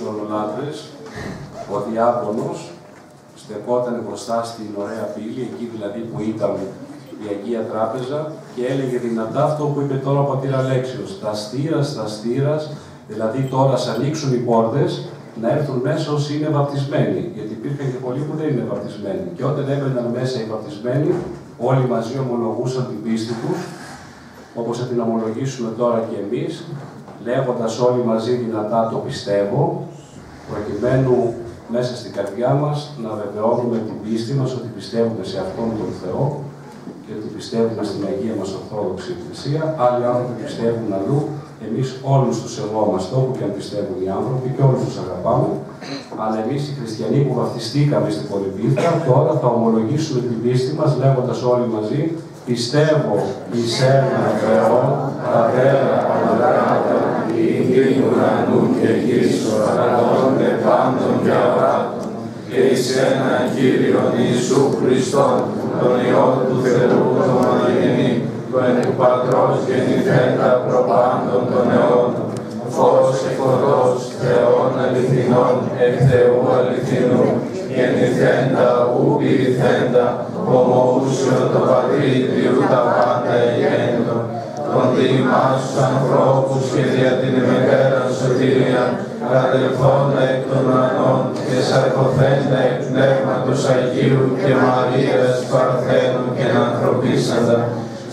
χρονολάτρες, ο διάπονος στεκόταν μπροστά στην ωραία πύλη, εκεί δηλαδή που ήταν η Αγία Τράπεζα και έλεγε δυνατά αυτό που είπε τώρα ο πατήρ Αλέξιος. Τα στήρας, τα στήρας, δηλαδή τώρα ας ανοίξουν οι πόρτες, να έρθουν μέσα όσοι είναι βαπτισμένοι. Γιατί υπήρχαν και πολλοί που δεν είναι βαπτισμένοι. Και όταν έμπαιναν μέσα οι βαπτισμένοι, όλοι μαζί ομολογούσαν την πίστη τους, όπως θα την ομολογήσουμε τώρα και εμείς, λέγοντας όλοι μαζί δυνατά το πιστεύω, προκειμένου μέσα στην καρδιά μας να βεβαιώνουμε την πίστη μας ότι πιστεύουμε σε Αυτόν τον Θεό και ότι πιστεύουμε στην Αγία μας Ορθόδοξη Εκκλησία. Άλλοι άνθρωποι πιστεύουν αλλού. Εμείς όλους τους σεβόμαστε όπου και αν πιστεύουν οι άνθρωποι και όλους τους αγαπάμε. Αλλά εμείς οι χριστιανοί που βαφτιστήκαμε στην Πολυπίδρα τώρα θα ομολογήσουμε την πίστη μας λέγοντας όλοι μαζί Πιστεύω εις ένα Θεό, Πατέρα, Παναγάτα, Ήγγιν ουρανού και γης, ορατώνται πάντων και οράτων, και εις ένα Κύριον Ιησού Χριστόν, τον Υιό του Θεού, τον Μονογενή, του εν του Πατρός γεννηθέντα προπάντων των αιώνων, φως και φωτός, Θεών αληθινών, εκ Θεού αληθινού, γεννηθέντα, ου ποιηθέντα, ομοούσιο το Πατρίδιο τα πάντα εγέννητον, των διημάς τους ανθρώπους και δια την ημέρα σωτηρία, κατελθόντα εκ των ουρανών και σαρκοθέντα εκ πνεύματος Αγίου και Μαρίας Παρθένου και ανθρωπίσαντα,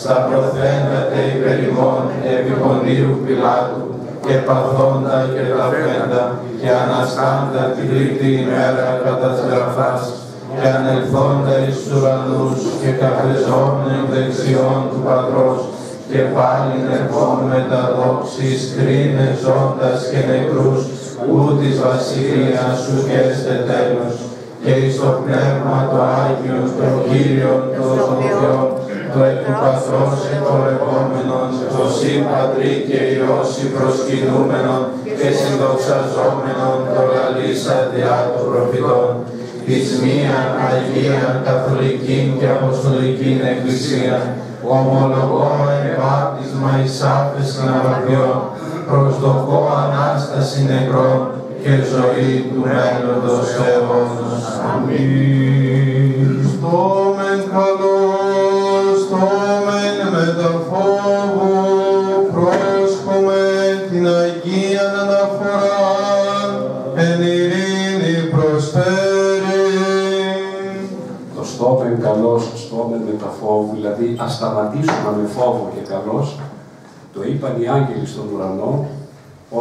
στα προθέντα τε υπερημών επί Ποντίου Πιλάτου, και παθόντα και γραφέντα και αναστάντα την τρίτη ημέρα κατά της γραφάς και ανελθόντα εις τους ουρανούς και καθεζόμενοι δεξιών του Πατρός και πάλι ερχόμουν με τα δόξης κρίνε ζώντας και νεκρούς ού της βασιλείας σου και έστε τέλος και εις το Πνεύμα το Άγιο, το Κύριο, το Θεό, το εκ του Πατρός εκπορευόμενον, το Συ Πατρί και Υιώσι προσκυνούμενον και συνδοξαζόμενον το λαλήσα διά των προφητών, εις μία Αγία Καθολική και Αποστολική Εκκλησία, ομολογώ επάπτισμα εις άφες ναυαγιών, προσδοκώ Ανάσταση νεκρών και ζωή του μέλλοντος αιώνος. Αμήν. Στόμεν καλός, στόμεν με τα φόβου, δηλαδή ας σταματήσουμε με φόβο και καλός, το είπαν οι άγγελοι στον ουρανό,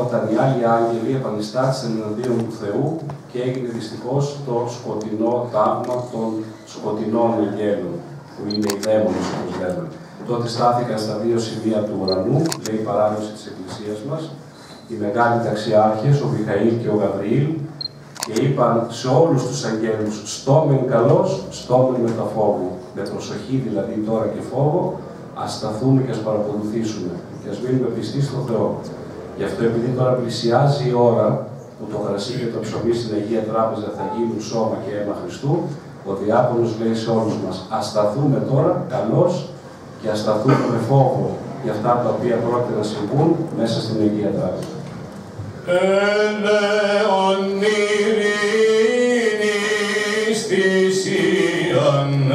όταν οι άλλοι άγγελοι επανιστάτησαν εναντίον του Θεού και έγινε δυστυχώς το σκοτεινό τάγμα των σκοτεινών αγγέλων, που είναι οι δαίμονες όπως λέμε. Τότε στάθηκαν στα δύο σημεία του ουρανού, λέει η παράδοση της Εκκλησίας μας, οι μεγάλοι ταξιάρχες, ο Μιχαήλ και ο Γαβριήλ, και είπαν σε όλους τους αγγέλους «Στόμεν καλός, στόμεν με τα φόβου». Με προσοχή δηλαδή τώρα και φόβο, ας σταθούμε και ας παρακολουθήσουμε και ας μείνουμε πιστοί στον Θεό. Γι' αυτό επειδή τώρα πλησιάζει η ώρα που το κρασί και το ψωμί στην Αγία Τράπεζα θα γίνουν σώμα και αίμα Χριστού, ο Διάκονος λέει σε όλους μας «Ας σταθούμε τώρα καλώς και ας σταθούμε με φόβο για αυτά τα οποία πρόκειται να συμβούν μέσα στην Αγία Τράπεζα». Ελεονιρίνης θυσίαν